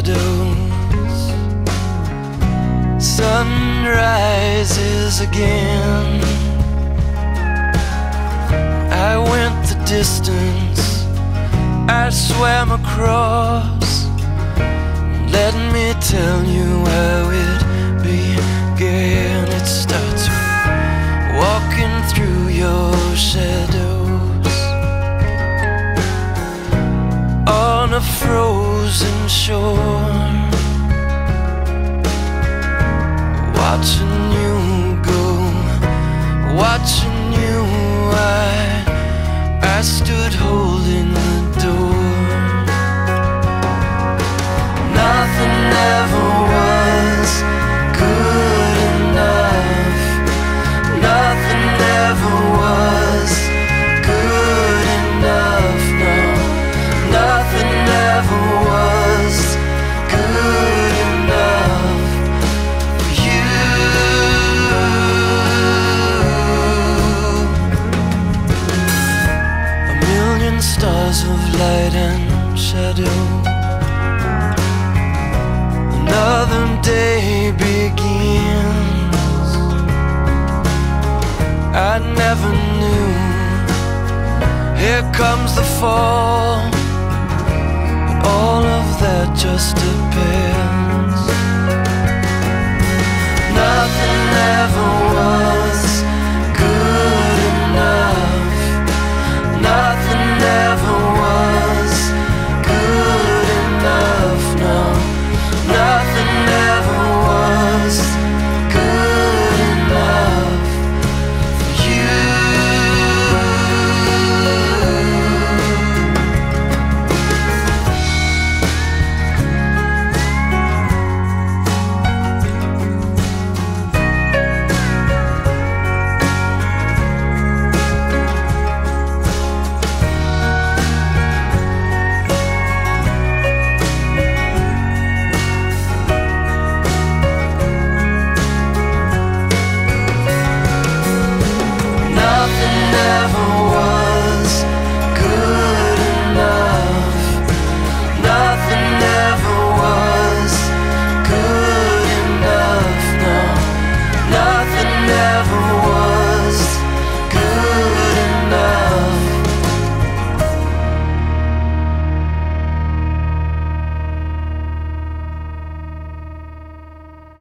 shadows. Sun rises again. I went the distance. I swam across. Let me tell you how it began. It starts walking through your shadows. On a frozen shore. Stars of light and shadow. Another day begins. I never knew. Here comes the fall. But all of that just appears.